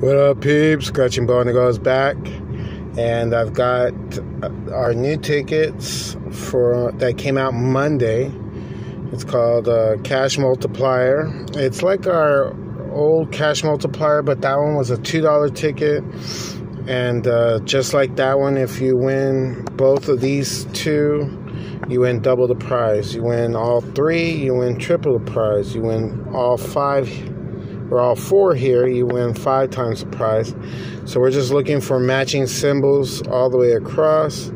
What up, peeps? Scratching Bone goes back, and I've got our new tickets for that came out Monday. It's called uh, Cash Multiplier. It's like our old Cash Multiplier, but that one was a two dollar ticket, and uh, just like that one, if you win both of these two, you win double the prize. You win all three, you win triple the prize. You win all five or all four here, you win five times the prize. So we're just looking for matching symbols all the way across.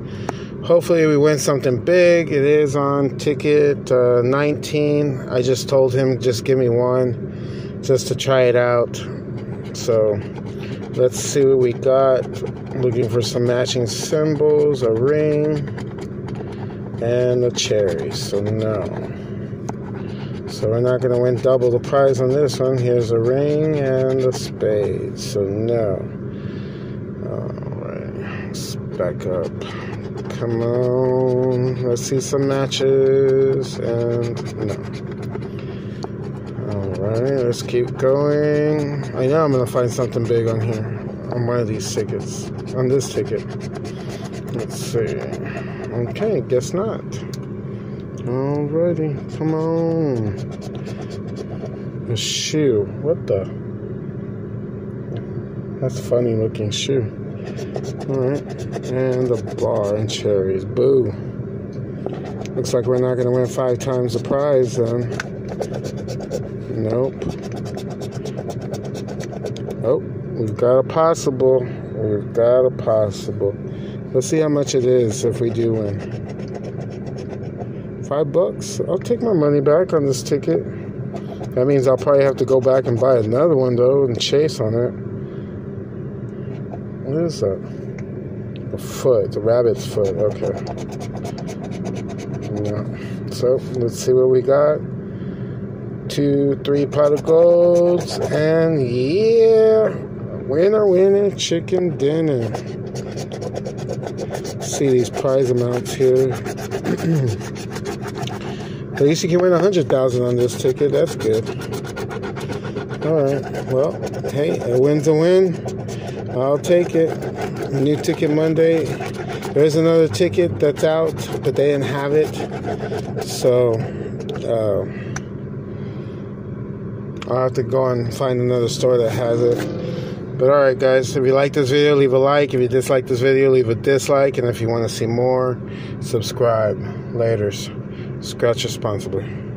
Hopefully, we win something big. It is on ticket uh, 19. I just told him just give me one just to try it out. So let's see what we got. Looking for some matching symbols, a ring, and a cherry. So, no. So we're not going to win double the prize on this one. Here's a ring and a spade. So no. Alright. Let's back up. Come on. Let's see some matches. And no. Alright. Let's keep going. I know I'm going to find something big on here. On one of these tickets. On this ticket. Let's see. Okay. Guess not. Alrighty, come on. A shoe. What the? That's funny looking shoe. Alright. And a bar and cherries. Boo. Looks like we're not going to win five times the prize then. Nope. Oh, we've got a possible. We've got a possible. Let's see how much it is if we do win five bucks. I'll take my money back on this ticket. That means I'll probably have to go back and buy another one though and chase on it. What is that? A foot, a rabbit's foot. Okay. Yeah. So let's see what we got. Two, three pot of golds, and yeah, winner, winner, chicken dinner. See these prize amounts here. At least you can win a hundred thousand on this ticket. That's good. All right. Well, hey, a win's a win. I'll take it. New ticket Monday. There's another ticket that's out, but they didn't have it. So uh, I'll have to go and find another store that has it. But alright, guys, if you like this video, leave a like. If you dislike this video, leave a dislike. And if you want to see more, subscribe. Laters. Scratch responsibly.